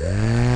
Yeah.